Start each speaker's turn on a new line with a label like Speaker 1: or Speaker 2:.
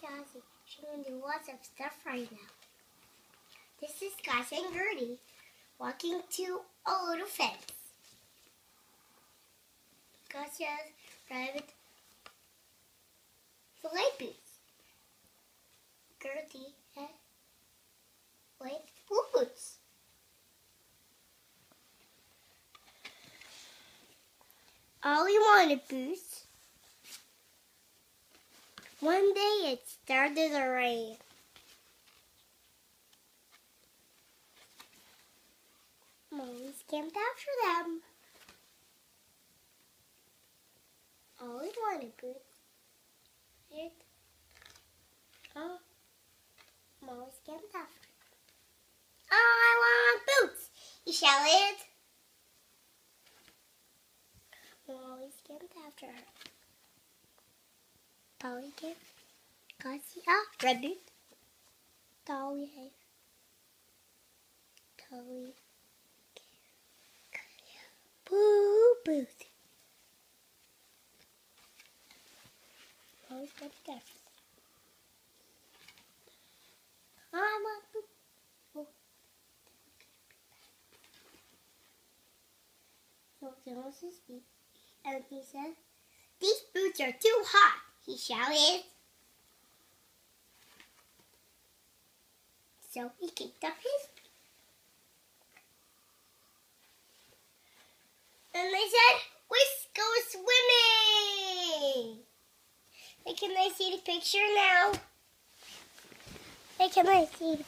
Speaker 1: Gossie. She can do lots of stuff right now. This is Gossie and Gertie walking to a little fence. Gossie has private light boots. Gertie has white blue boots. Ollie wanted boots. One day it started to rain. Molly camped after them. Ollie wanted boots. It. Oh. Molly camped after. Oh, I want boots! He shouted. Molly camped after her. Came. Gossie. Ah. Dolly hay. Dolly. Boo boot. Always got to I'm. Oh. And he said, "These boots are too hot." He shouted. So he kicked up his. And they said, let's go swimming. Hey, can I see the picture now? Hey, can I see the